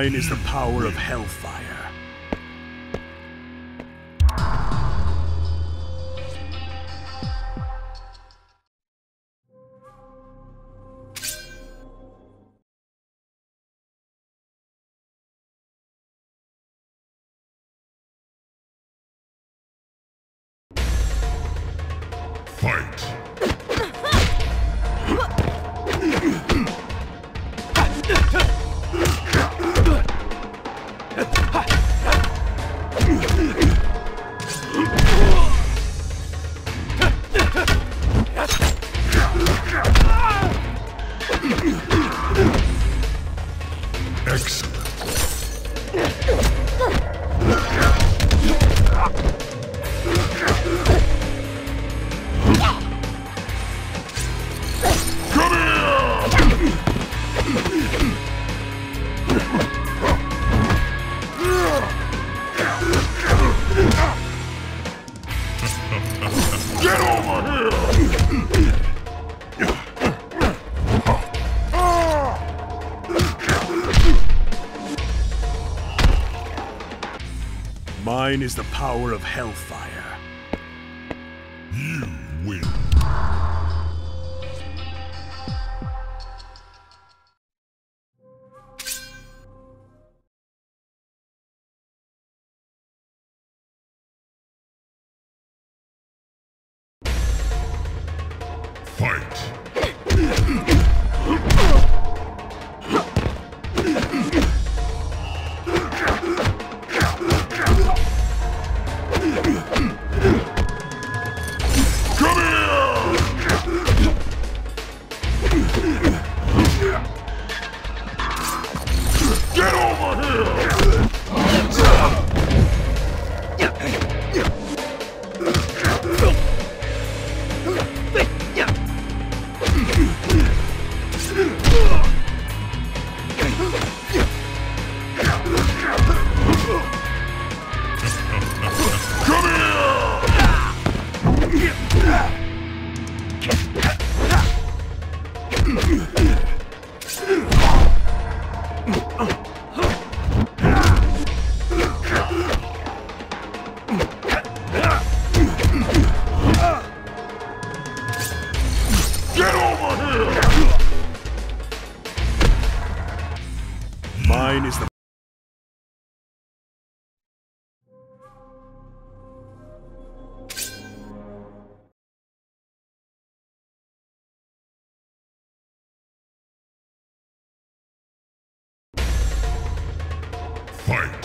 Mine is the power of hellfire. Fight! Mine is the power of hellfire. You win. Fight! Come here! Get over here! Come here! Get over here! Mine is the Fight!